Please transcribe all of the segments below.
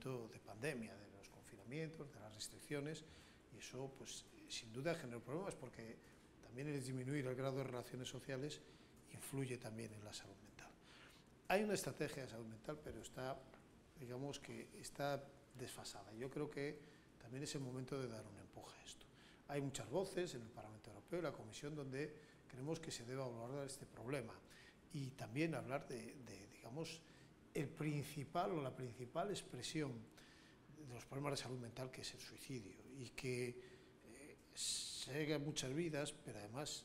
de pandemia, de los confinamientos, de las restricciones, y eso, pues, sin duda genera problemas porque también el disminuir el grado de relaciones sociales influye también en la salud mental. Hay una estrategia de salud mental, pero está, digamos que está desfasada. Yo creo que también es el momento de dar un empuje a esto. Hay muchas voces en el Parlamento Europeo y la Comisión donde creemos que se debe abordar este problema y también hablar de, de digamos, el principal o la principal expresión de los problemas de salud mental que es el suicidio y que eh, muchas vidas, pero además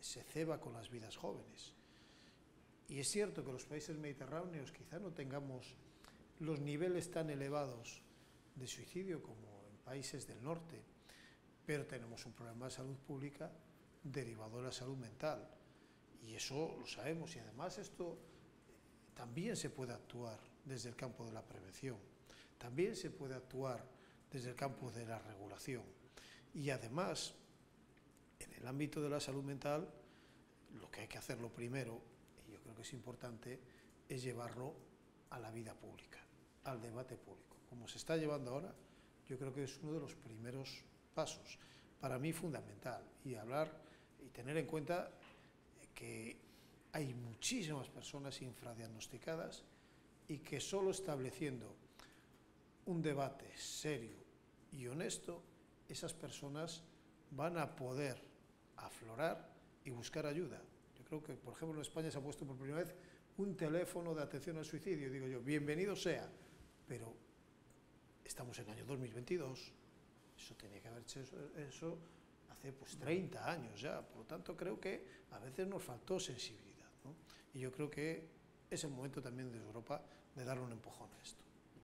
se ceba con las vidas jóvenes. Y es cierto que los países mediterráneos quizá no tengamos los niveles tan elevados de suicidio como en países del norte, pero tenemos un problema de salud pública derivado de la salud mental. Y eso lo sabemos y además esto también se puede actuar desde el campo de la prevención, también se puede actuar desde el campo de la regulación. Y además, en el ámbito de la salud mental, lo que hay que hacerlo primero, y yo creo que es importante, es llevarlo a la vida pública, al debate público. Como se está llevando ahora, yo creo que es uno de los primeros pasos, para mí fundamental, y hablar y tener en cuenta que hay muchísimas personas infradiagnosticadas y que solo estableciendo un debate serio y honesto, esas personas van a poder aflorar y buscar ayuda. Yo creo que, por ejemplo, en España se ha puesto por primera vez un teléfono de atención al suicidio. Digo yo, bienvenido sea, pero estamos en el año 2022, eso tenía que haber hecho eso hace pues 30 años ya, por lo tanto creo que a veces nos faltó sensibilidad. Y yo creo que es el momento también de Europa de darle un empujón a esto.